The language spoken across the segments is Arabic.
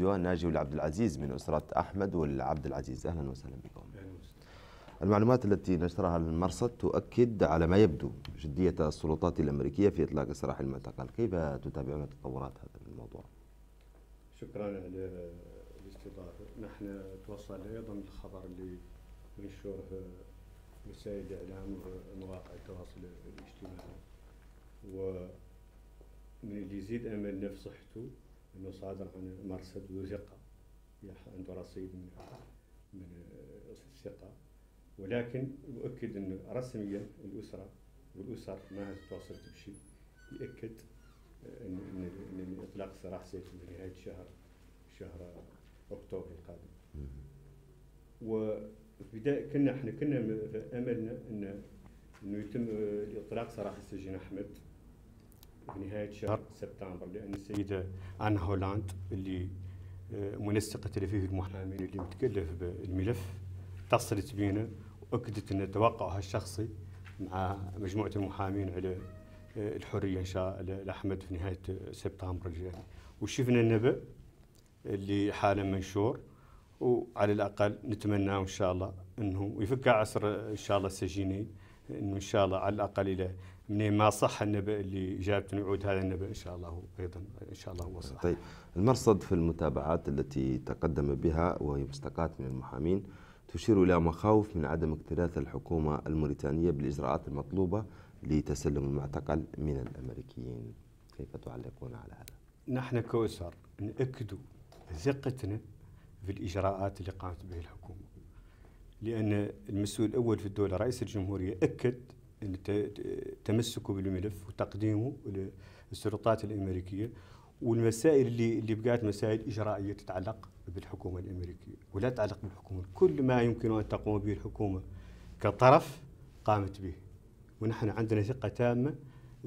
ديوان ناجي والعبد العزيز من أسرة أحمد والعبد العزيز أهلا وسهلا بكم. المعلومات التي نشرها المرصد تؤكد على ما يبدو جدية السلطات الأمريكية في إطلاق سراح المعتقل. كيف تتابعون تطورات هذا الموضوع؟ شكرا على الاستضافة. نحن توصل أيضا الخبر اللي منشوره وسائل الإعلام ومواقع التواصل الاجتماعي. ومن اللي يزيد أملنا في صحته إنه صادر عن مرصد وثقة. عنده رصيد من من الثقة. ولكن يؤكد إنه رسميا الأسرة والأسر ما تواصلت بشيء. ياكد ان ان إطلاق سراح سيكون بنهاية شهر شهر أكتوبر القادم. وبداية كنا إحنا كنا أملنا ان إنه يتم إطلاق سراح السجين أحمد. بنهاية شهر سبتمبر لأن السيده أنا هولاند اللي آه، منسقة تلفيف المحامين اللي متكلف بالملف اتصلت بينا وأكدت أن توقعها الشخصي مع مجموعة المحامين على آه، الحرية إن شاء الله لأحمد في نهاية سبتمبر الجاي. وشفنا النبأ اللي حالا منشور وعلى الأقل نتمنى إن شاء الله إنه يفك عصر إن شاء الله السجينين إنه إن شاء الله على الأقل إلى منين ما صح النبأ اللي جابتنا يعود هذا النبأ إن شاء الله هو أيضا إن شاء الله هو صح. طيب المرصد في المتابعات التي تقدم بها وهي مستقاة من المحامين تشير إلى مخاوف من عدم اكتراث الحكومة الموريتانية بالإجراءات المطلوبة لتسلم المعتقل من الأمريكيين. كيف تعلقون على هذا؟ نحن كأسر نأكد ثقتنا في الإجراءات اللي قامت بها الحكومة لأن المسؤول الأول في الدولة رئيس الجمهورية أكد تمسكه بالملف وتقديمه للسلطات الأمريكية والمسائل اللي اللي بقات مسائل إجرائية تتعلق بالحكومة الأمريكية ولا تتعلق بالحكومة. كل ما يمكن أن تقوم به الحكومة كطرف قامت به. ونحن عندنا ثقة تامة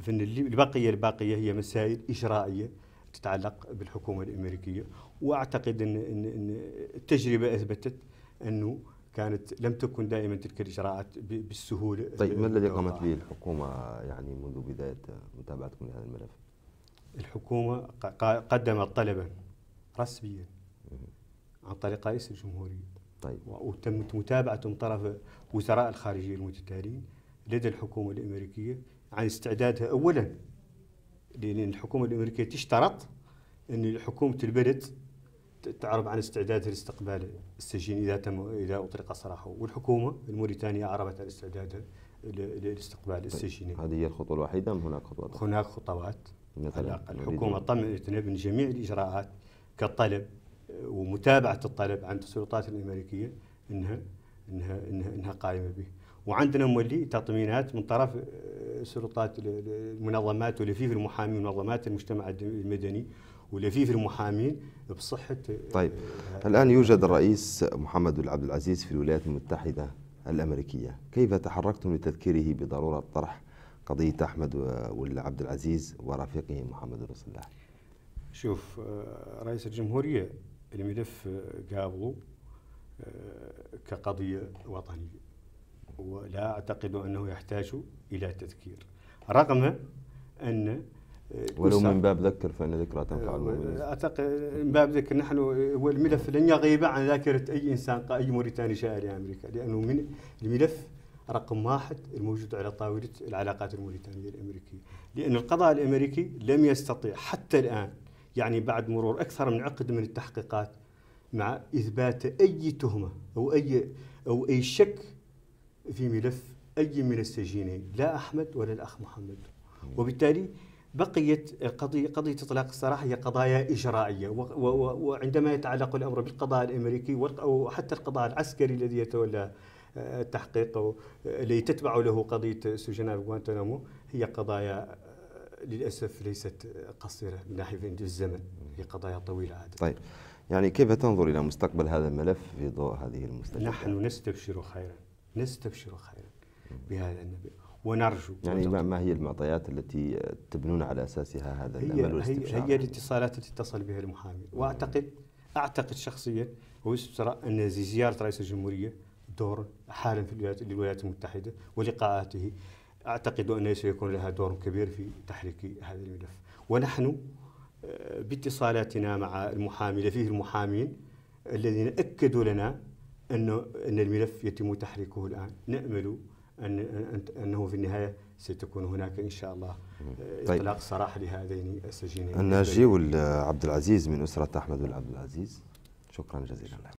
في أن البقية الباقية هي مسائل إجرائية تتعلق بالحكومة الأمريكية. وأعتقد أن, إن, إن التجربة أثبتت أنه كانت لم تكن دائما تلك الإجراءات بالسهولة طيب ما الذي قامت به الحكومة يعني منذ بداية متابعتكم لهذا الملف؟ الحكومة قدمت طلبا رسميا عن طريق رئيس الجمهورية. طيب. وتمت متابعته من طرف وزراء الخارجية المتتالين لدى الحكومة الأمريكية عن استعدادها. اولا لأن الحكومة الأمريكية تشترط أن حكومه البلد تعرب عن استعدادها لاستقبال السجين إذا تم إذا أطلق سراحه والحكومة الموريتانية أعربت عن استعدادها لاستقبال طيب السجين. هذه هي الخطوة الوحيدة أم هناك خطوات؟ هناك خطوات مثلا الحكومة طمئنت من جميع الإجراءات كالطلب ومتابعة الطلب عند السلطات الأمريكية انها انها انها, إنها قائمة به. وعندنا مولي تطمينات من طرف السلطات المنظمات ولفيف المحامين ومنظمات المجتمع المدني ولفيف المحامين بصحة طيب الآن يوجد الرئيس محمد بن عبد العزيز في الولايات المتحدة الأمريكية. كيف تحركتم لتذكيره بضرورة طرح قضية أحمد والعبد العزيز ورفيقه محمد بن صلاح شوف رئيس الجمهورية الملف قابله كقضية وطنية. ولا أعتقد أنه يحتاج إلى تذكير. رغم أن ولو من باب ذكر فإن ذكرى تنفع المؤمنين. أعتقد من باب ذكر نحن والملف لن يغيب عن ذاكرة أي إنسان أي موريتاني جاء لأمريكا لأنه من الملف رقم واحد الموجود على طاولة العلاقات الموريتانية الأمريكية. لأن القضاء الأمريكي لم يستطيع حتى الآن يعني بعد مرور أكثر من عقد من التحقيقات مع إثبات أي تهمة أو أي أو أي شك في ملف أي من السجينين لا أحمد ولا الأخ محمد. وبالتالي بقيت قضية قضية إطلاق السراح هي قضايا إجرائية وعندما يتعلق الأمر بالقضاء الأمريكي وحتى القضاء العسكري الذي يتولى آه، التحقيق آه، الذي تتبع له قضية سجناء غوانتنامو هي قضايا آه، للأسف ليست قصيرة من ناحية الزمن هي قضايا طويلة عادة طيب يعني كيف تنظر إلى مستقبل هذا الملف في ضوء هذه المستجدات؟ نحن نستبشر خيرا نستبشر خيرا بهذا النبي ونرجو. يعني ما هي المعطيات التي تبنون على أساسها هذا هي الامل والاستبشار؟ هي, هي الاتصالات التي اتصل بها المحامي. واعتقد أعتقد شخصيا ويسرى أن زيارة رئيس الجمهورية دور حالا في الولايات المتحدة ولقاءاته. أعتقد انه سيكون لها دور كبير في تحريك هذا الملف. ونحن باتصالاتنا مع المحامي فيه المحامين الذين أكدوا لنا انه أن الملف يتم تحريكه الآن. نأمل ان أنه في النهاية ستكون هناك إن شاء الله طيب. إطلاق سراح لهذين السجينين. الناجي والعبد العزيز من أسرة أحمد بن عبد العزيز. شكرا جزيلا. لك